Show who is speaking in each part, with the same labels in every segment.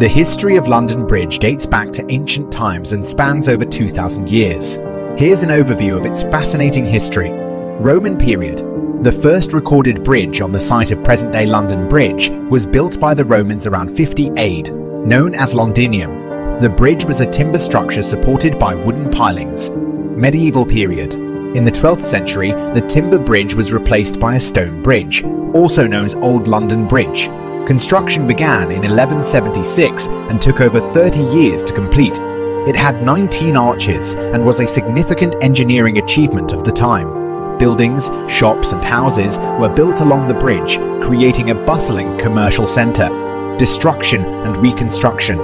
Speaker 1: The history of London Bridge dates back to ancient times and spans over 2,000 years. Here's an overview of its fascinating history. Roman period. The first recorded bridge on the site of present-day London Bridge was built by the Romans around 50 AD, known as Londinium. The bridge was a timber structure supported by wooden pilings. Medieval period. In the 12th century, the timber bridge was replaced by a stone bridge, also known as Old London Bridge. Construction began in 1176 and took over 30 years to complete. It had 19 arches and was a significant engineering achievement of the time. Buildings, shops and houses were built along the bridge, creating a bustling commercial centre. Destruction and reconstruction.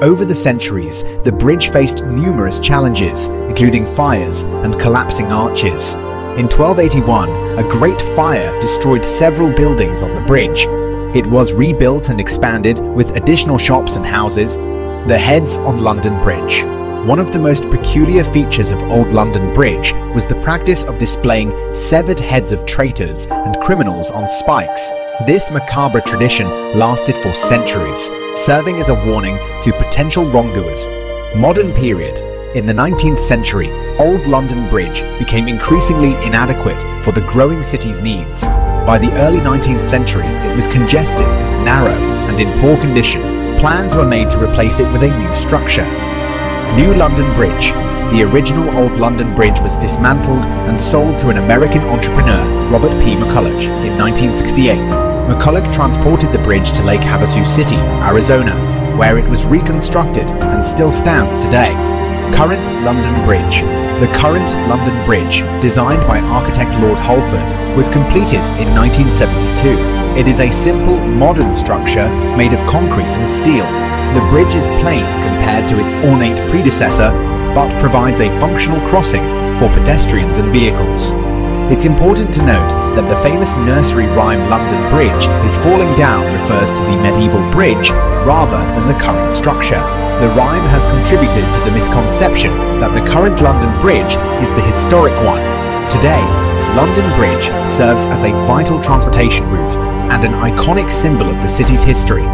Speaker 1: Over the centuries, the bridge faced numerous challenges, including fires and collapsing arches. In 1281, a great fire destroyed several buildings on the bridge. It was rebuilt and expanded with additional shops and houses. The Heads on London Bridge. One of the most peculiar features of Old London Bridge was the practice of displaying severed heads of traitors and criminals on spikes. This macabre tradition lasted for centuries, serving as a warning to potential wrongdoers. Modern period. In the 19th century, Old London Bridge became increasingly inadequate for the growing city's needs. By the early 19th century, it was congested, narrow, and in poor condition. Plans were made to replace it with a new structure. New London Bridge. The original Old London Bridge was dismantled and sold to an American entrepreneur, Robert P. McCulloch, in 1968. McCulloch transported the bridge to Lake Havasu City, Arizona, where it was reconstructed and still stands today. Current London Bridge. The current London Bridge, designed by architect Lord Holford, was completed in 1972. It is a simple, modern structure made of concrete and steel. The bridge is plain compared to its ornate predecessor, but provides a functional crossing for pedestrians and vehicles. It's important to note that the famous nursery rhyme London Bridge is falling down refers to the medieval bridge rather than the current structure. The rhyme has contributed to the misconception that the current London Bridge is the historic one. Today, London Bridge serves as a vital transportation route and an iconic symbol of the city's history